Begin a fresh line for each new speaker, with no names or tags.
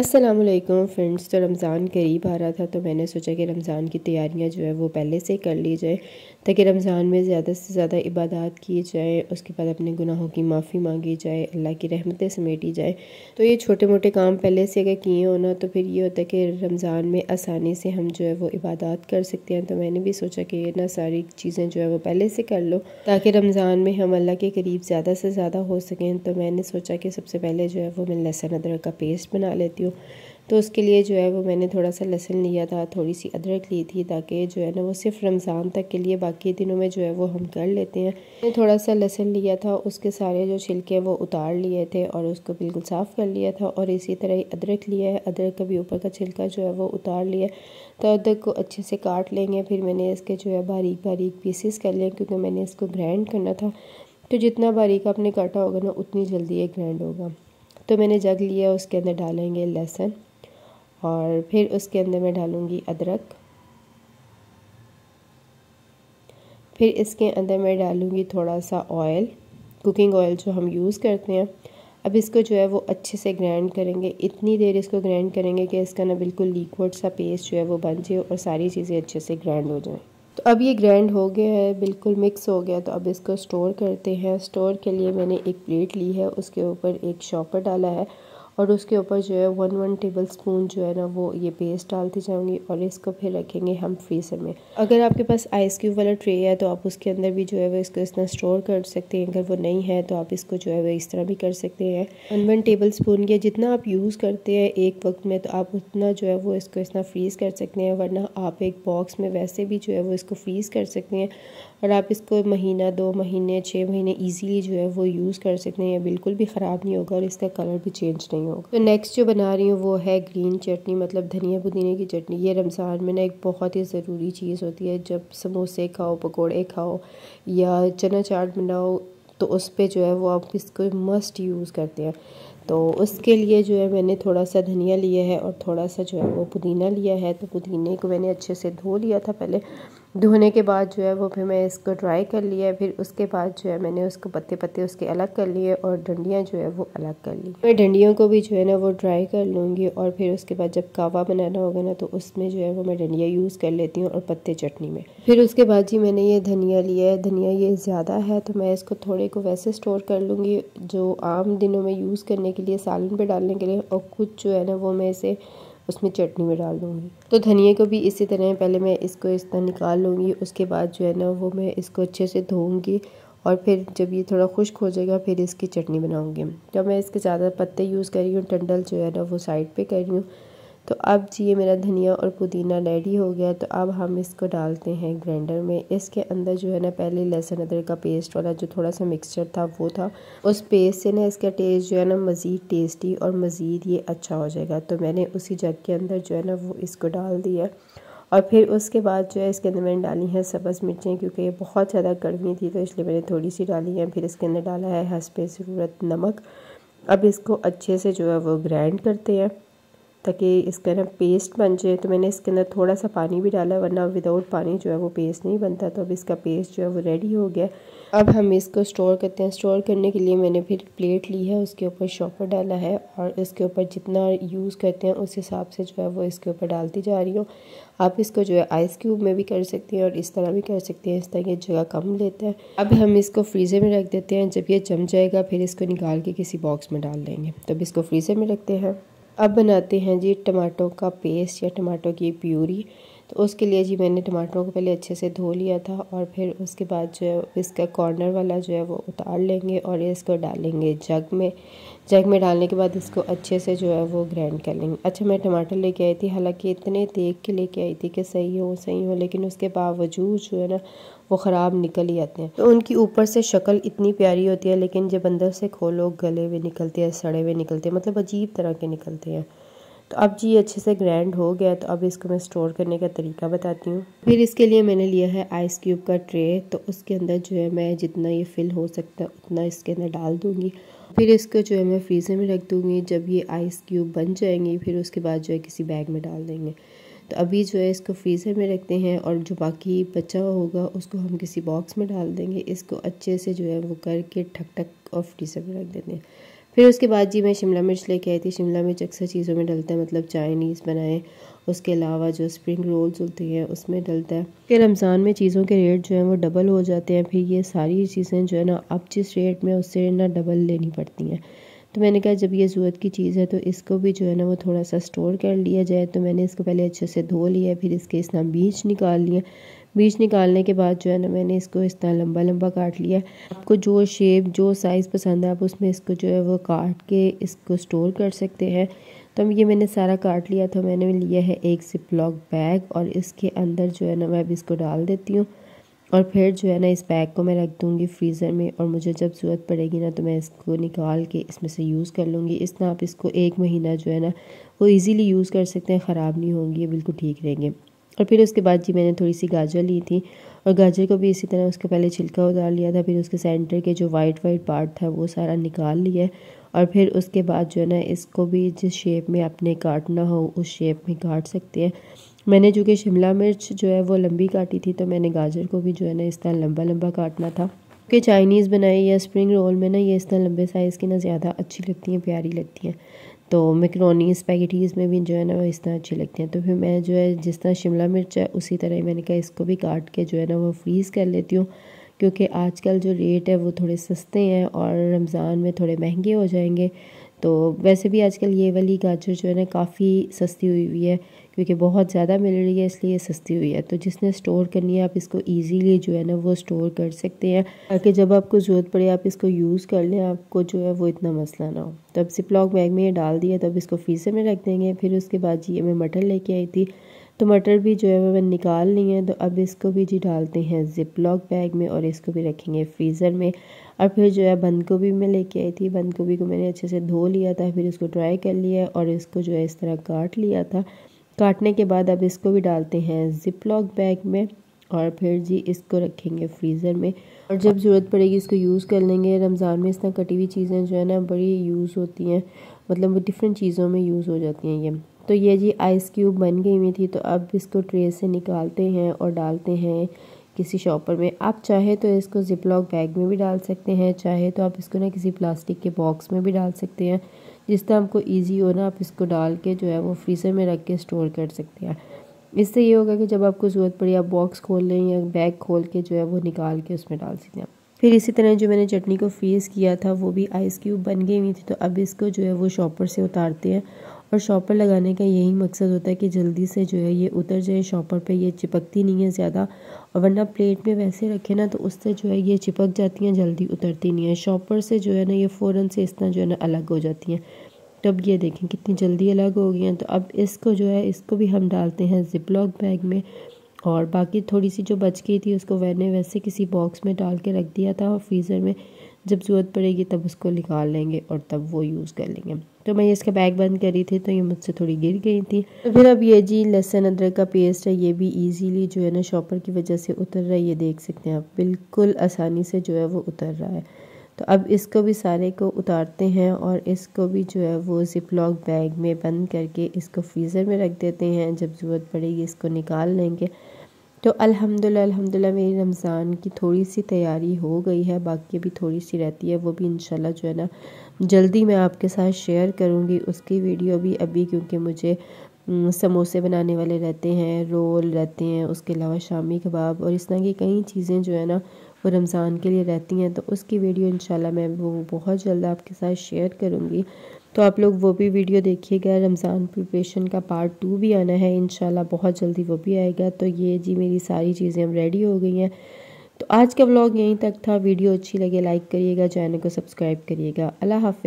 Aslam friends तो रमज़ान करीब आ रहा था तो मैंने सोचा कि रमज़ान की तैयारियाँ जो है वो पहले से कर ली जाए, ताकि रमज़ान में ज़्यादा से ज़्यादा इबादत की जाए, उसके बाद अपने गुनाहों की माफ़ी मांगी जाए, अल्लाह की रहमतें समेटी जाए। तो ये छोटे मोटे काम पहले से अगर किए हो ना तो फिर ये होता है कि रमज़ान में आसानी से हम जो है वो इबादत कर सकते हैं। तो मैंने भी सोचा कि ना सारी चीज़ें जो है वो पहले से कर लो, ताकि रमज़ान में हम अल्लाह के करीब ज़्यादा से ज़्यादा हो सकें। तो मैंने सोचा कि सबसे पहले जो है वो मैं लहसुन अदरक का पेस्ट बना लेती हूँ तो उसके लिए जो है वो मैंने थोड़ा सा लहसुन लिया था, थोड़ी सी अदरक ली थी ताकि जो है ना वो सिर्फ़ रमज़ान तक के लिए बाकी दिनों में जो है वो हम कर लेते हैं। मैंने थोड़ा सा लहसुन लिया था, उसके सारे जो छिलके वो उतार लिए थे और उसको बिल्कुल साफ़ कर लिया था और इसी तरह ही अदरक लिया है, अदरक का भी ऊपर का छिलका जो है वो उतार लिया तो अदरक को अच्छे से काट लेंगे, फिर मैंने इसके जो है बारीक बारीक पीसीस कर लिए क्योंकि मैंने इसको ग्राइंड करना था। तो जितना बारीक आपने काटा होगा ना, उतनी जल्दी ये ग्राइंड होगा। तो मैंने जग लिया, उसके अंदर डालेंगे लहसुन और फिर उसके अंदर मैं डालूँगी अदरक। फिर इसके अंदर मैं डालूँगी थोड़ा सा ऑयल कुकिंग ऑयल जो हम यूज़ करते हैं। अब इसको जो है वो अच्छे से ग्राइंड करेंगे। इतनी देर इसको ग्राइंड करेंगे कि इसका ना बिल्कुल लिक्विड सा पेस्ट जो है वो बन जाए और सारी चीज़ें अच्छे से ग्राइंड हो जाएँ। तो अब ये ग्रैंड हो गया है, बिल्कुल मिक्स हो गया तो अब इसको स्टोर करते हैं। स्टोर के लिए मैंने एक प्लेट ली है, उसके ऊपर एक शॉपर डाला है। और उसके ऊपर जो है वन वन टेबल स्पून जो है ना वो ये पेस्ट डालती जाऊँगी और इसको फिर रखेंगे हम फ्रीज़र में। अगर आपके पास आइस क्यूब वाला ट्रे है तो आप उसके अंदर भी जो है वो इसको इस तरह स्टोर कर सकते हैं। अगर वो नहीं है तो आप इसको जो है वो इस तरह भी कर सकते हैं। वन वन टेबल स्पून या जितना आप यूज़ करते हैं एक वक्त में तो आप उतना जो है वो इसको इस तरह फ्रीज़ कर सकते हैं, वरना आप एक बॉक्स में वैसे भी जो है वो इसको फ्रीज़ कर सकते हैं और आप इसको महीना, दो महीने छः महीने ईजीली जो है वो यूज़ कर सकते हैं। बिल्कुल भी ख़राब नहीं होगा और इसका कलर भी चेंज नहीं होगा। तो नेक्स्ट जो बना रही हूँ वो है ग्रीन चटनी मतलब धनिया पुदीने की चटनी। ये रमज़ान में ना एक बहुत ही ज़रूरी चीज़ होती है, जब समोसे खाओ, पकौड़े खाओ या चना चाट बनाओ तो उस पर जो है वो आप इसको मस्ट यूज़ करते हैं। तो उसके लिए जो है मैंने थोड़ा सा धनिया लिया है और थोड़ा सा जो है वो पुदीना लिया है। तो पुदीने को मैंने अच्छे से धो लिया था पहले। धोने के बाद जो है वो फिर मैं इसको ड्राई कर लिया फिर उसके बाद जो है मैंने उसको पत्ते पत्ते उसके अलग कर लिए और डंडियाँ जो है वो अलग कर ली। मैं डंडियों को भी जो है ना वो ड्राई कर लूँगी और फिर उसके बाद जब कावा बनाना होगा ना तो उसमें जो है वो मैं डंडियाँ यूज़ कर लेती हूँ और पत्ते चटनी में। फिर उसके बाद जी मैंने ये धनिया लिया है, धनिया ये ज़्यादा है तो मैं इसको थोड़े को वैसे स्टोर कर लूँगी जो आम दिनों में यूज़ करने के लिए, सालन पर डालने के लिए और कुछ जो है ना वो मैं इसे उसमें चटनी में डाल दूँगी। तो धनिया को भी इसी तरह पहले मैं इसको इस तरह निकाल लूँगी, उसके बाद जो है ना वो मैं इसको अच्छे से धोऊँगी और फिर जब ये थोड़ा खुश्क हो जाएगा, फिर इसकी चटनी बनाऊँगी। जब मैं इसके ज़्यादा पत्ते यूज़ कर रही हूँ, टंडल जो है ना वो साइड पर कर रही हूँ तो अब जी ये मेरा धनिया और पुदीना रेडी हो गया तो अब हम इसको डालते हैं ग्राइंडर में। इसके अंदर जो है ना, पहले लहसुन अदरक का पेस्ट वाला जो थोड़ा सा मिक्सचर था, वो था। उस पेस्ट से ना इसका टेस्ट जो है ना, मज़ीद टेस्टी और मज़ीद ये अच्छा हो जाएगा। तो मैंने उसी जग के अंदर जो है ना, वो इसको डाल दिया और फिर उसके बाद जो है, इसके अंदर मैंने डाली है सब्ज़ मिर्चें, क्योंकि ये बहुत ज़्यादा गर्मी थी तो इसलिए मैंने थोड़ी सी डाली है। फिर इसके अंदर डाला है हंसपे ज़रूरत नमक। अब इसको अच्छे से जो है, वो ग्राइंड करते हैं। ताकि इसका ना पेस्ट बन जाए। तो मैंने इसके अंदर थोड़ा सा पानी भी डाला, वरना विदाउट पानी जो है वो पेस्ट नहीं बनता। तो अब इसका पेस्ट जो है वो रेडी हो गया। अब हम इसको स्टोर करते हैं। स्टोर करने के लिए मैंने फिर प्लेट ली है, उसके ऊपर शॉपर डाला है और इसके ऊपर जितना यूज़ करते हैं, उस हिसाब से जो है वो इसके ऊपर डालती जा रही हूँ। आप इसको जो है आइस क्यूब में भी कर सकते हैं और इस तरह भी कर सकते हैं। इस तरह की जगह कम लेते हैं। अब हम इसको फ्रीज़र में रख देते हैं। जब ये जम जाएगा, फिर इसको निकाल के किसी बॉक्स में डाल देंगे। तब इसको फ्रीज़र में रखते हैं। अब बनाते हैं जी टमाटो का पेस्ट या टमाटो की प्यूरी। तो उसके लिए जी मैंने टमाटरों को पहले अच्छे से धो लिया था और फिर उसके बाद जो है इसका कॉर्नर वाला जो है वो उतार लेंगे और इसको डालेंगे जग में। जग में डालने के बाद इसको अच्छे से जो है वो ग्राइंड कर लेंगे। अच्छा मैं टमाटर लेके आई थी, हालाँकि इतने देख के लेके आई थी कि सही हो सही हो, लेकिन उसके बावजूद जो है ना, वो ख़राब निकल ही आते हैं। तो उनकी ऊपर से शक्ल इतनी प्यारी होती है, लेकिन जब अंदर से खोलो, गले हुए निकलते हैं, सड़े हुए निकलते हैं मतलब अजीब तरह के निकलते हैं। तो अब जी, अच्छे से ग्राइंड हो गया तो अब इसको मैं स्टोर करने का तरीका बताती हूँ। फिर इसके लिए मैंने लिया है आइस क्यूब का ट्रे तो उसके अंदर जो है मैं जितना ये फिल हो सकता है, उतना इसके अंदर डाल दूँगी। फिर इसको जो है मैं फ्रीज़र में रख दूँगी। जब ये आइस क्यूब बन जाएँगी, फिर उसके बाद जो है किसी बैग में डाल देंगे। तो अभी जो है इसको फ्रीज़र में रखते हैं और जो बाकी बचा हुआ होगा, उसको हम किसी बॉक्स में डाल देंगे। इसको अच्छे से जो है वो करके ठक ठक और फ्रीज़र में रख देते हैं। फिर उसके बाद जी मैं शिमला मिर्च लेके आई थी। शिमला मिर्च अक्सर चीज़ों में डलता है मतलब चाइनीज़ बनाए। उसके अलावा जो स्प्रिंग रोल्स होते हैं, उसमें डलता है। फिर रमज़ान में चीज़ों के रेट जो हैं, वो डबल हो जाते हैं। फिर ये सारी चीज़ें जो है ना, अब जिस रेट में उससे ना डबल लेनी पड़ती हैं। तो मैंने कहा, जब ये ज़रूरत की चीज़ है तो इसको भी जो है ना, वो थोड़ा सा स्टोर कर लिया जाए। तो मैंने इसको पहले अच्छे से धो लिया, फिर इसके इस बीज निकाल लिया बीज निकालने के बाद जो है ना मैंने इसको इस तरह लंबा लंबा काट लिया आपको जो शेप जो साइज़ पसंद है, आप उसमें इसको जो है वो काट के इसको स्टोर कर सकते हैं। तो ये मैंने सारा काट लिया था, मैंने लिया है एक सिपलॉक बैग और इसके अंदर जो है ना मैं अब इसको डाल देती हूँ। और फिर जो है ना इस बैग को मैं रख दूँगी फ्रीज़र में और मुझे जब ज़रूरत पड़ेगी ना तो मैं इसको निकाल के इसमें से यूज़ कर लूँगी। इस तरह आप इसको एक महीना जो है ना वो इजीली यूज़ कर सकते हैं, ख़राब नहीं होंगी, ये बिल्कुल ठीक रहेंगे। और फिर उसके बाद जी मैंने थोड़ी सी गाजर ली थी और गाजर को भी इसी तरह उसके पहले छिलका उतार लिया था, फिर उसके सेंटर के जो वाइट वाइट पार्ट था वो सारा निकाल लिया और फिर उसके बाद जो है ना इसको भी जिस शेप में आपने काटना हो उस शेप में काट सकते हैं। मैंने जो कि शिमला मिर्च जो है वो लंबी काटी थी तो मैंने गाजर को भी जो है ना इस तरह लंबा लंबा काटना था। क्योंकि चाइनीज़ बनाई या स्प्रिंग रोल में ना ये इस तरह लंबे साइज़ की ना ज़्यादा अच्छी लगती हैं, प्यारी लगती हैं। तो मैक्रोनी स्पैगेटीज़ में भी जो है ना वो इस तरह अच्छी लगती हैं। तो फिर मैं जो है जिस तरह शिमला मिर्च है, उसी तरह मैंने कहा इसको भी काट के जो है ना वो फ्रीज़ कर लेती हूँ, क्योंकि आजकल जो रेट है वो थोड़े सस्ते हैं और रमज़ान में थोड़े महँगे हो जाएँगे। तो वैसे भी आजकल ये वाली गाजर जो है ना काफ़ी सस्ती हुई हुई है। क्योंकि बहुत ज़्यादा मिल रही है, इसलिए सस्ती हुई है। तो जिसने स्टोर करनी है, आप इसको इजीली जो है ना, वो स्टोर कर सकते हैं। ताकि जब आपको ज़रूरत पड़े, आप इसको यूज़ कर लें, आपको जो है वो इतना मसला ना हो। तो अब सिपलॉक बैग में ये डाल दिया तो अब इसको फ्रीज़र में रख देंगे। फिर उसके बाद जी मैं मटर लेके आई थी। तो मटर भी जो है मैंने निकाल ली है। तो अब इसको भी जी डालते हैं ज़िप लॉक बैग में और इसको भी रखेंगे फ्रीज़र में। और फिर जो है बंद गोभी में लेके आई थी। बंद गोभी को मैंने अच्छे से धो लिया था, फिर इसको ड्राई कर लिया और इसको जो है इस तरह काट लिया था। काटने के बाद अब इसको भी डालते हैं ज़िप लॉक बैग में और फिर जी इसको रखेंगे फ्रीज़र में। और जब ज़रूरत पड़ेगी इसको यूज़ कर लेंगे। रमज़ान में इस तरह कटी हुई चीज़ें जो है ना, बड़ी यूज़ होती हैं। मतलब वो डिफरेंट चीज़ों में यूज़ हो जाती हैं ये। तो ये जी आइस क्यूब बन गई हुई थी तो अब इसको ट्रे से निकालते हैं और डालते हैं किसी शॉपर में। आप चाहे तो इसको जिपलॉक बैग में भी डाल सकते हैं, चाहे तो आप इसको ना किसी प्लास्टिक के बॉक्स में भी डाल सकते हैं। जिस तरह आपको ईजी हो ना आप इसको डाल के जो है वो फ्रीज़र में रख के स्टोर कर सकते हैं। इससे ये होगा कि जब आपको ज़रूरत पड़ी, आप बॉक्स खोल लें या बैग खोल के जो है वो निकाल के उसमें डाल सकते हैं। फिर इसी तरह जो मैंने चटनी को फ्रीज़ किया था, वो भी आइस क्यूब बन गई हुई थी तो अब इसको जो है वो शॉपर से उतारते हैं और शॉपर लगाने का यही मकसद होता है कि जल्दी से जो है ये उतर जाए शॉपर पे ये चिपकती नहीं है ज़्यादा। और वरना प्लेट में वैसे रखे ना तो उससे जो है ये चिपक जाती हैं, जल्दी उतरती नहीं है। शॉपर से जो है ना ये फ़ौरन से इस तरह जो है ना अलग हो जाती हैं। तो अब ये देखें कितनी जल्दी अलग हो गई हैं। तो अब इसको जो है, इसको भी हम डालते हैं जिपलॉक बैग में। और बाकी थोड़ी सी जो बच गई थी, उसको मैंने वैसे किसी बॉक्स में डाल के रख दिया था और फ्रीज़र में। जब ज़रूरत पड़ेगी तब उसको निकाल लेंगे और तब वो यूज़ कर लेंगे। तो मैं इसका बैग बंद करी थी तो ये मुझसे थोड़ी गिर गई थी। तो फिर अब ये जी लहसुन, अदरक का पेस्ट है, ये भी इजीली जो है ना शॉपर की वजह से उतर रहा है, ये देख सकते हैं आप, बिल्कुल आसानी से जो है वो उतर रहा है। तो अब इसको भी सारे को उतारते हैं और इसको भी जो है वो ज़िप लॉक बैग में बंद करके इसको फ्रीज़र में रख देते हैं, जब ज़रूरत पड़ेगी इसको निकाल लेंगे। तो अल्हम्दुलिल्लाह अल्हम्दुलिल्लाह, मेरी रमज़ान की थोड़ी सी तैयारी हो गई है, बाकी अभी थोड़ी सी रहती है, वो भी इंशाल्लाह जो है ना, जल्दी मैं आपके साथ शेयर करूँगी उसकी वीडियो भी अभी, क्योंकि मुझे समोसे बनाने वाले रहते हैं, रोल रहते हैं, उसके अलावा शामी कबाब और इस तरह की कई चीज़ें जो है ना, वो रमज़ान के लिए रहती हैं तो उसकी वीडियो इंशाल्लाह मैं वो बहुत जल्द आपके साथ शेयर करूँगी। तो आप लोग वो भी वीडियो देखिएगा, रमज़ान प्रिपरेशन का पार्ट टू भी आना है इन बहुत जल्दी वो भी आएगा। तो ये जी मेरी सारी चीज़ें अब रेडी हो गई हैं। तो आज का व्लॉग यहीं तक था। वीडियो अच्छी लगे लाइक करिएगा चैनल को सब्सक्राइब करिएगा। अल्लाह हाफ़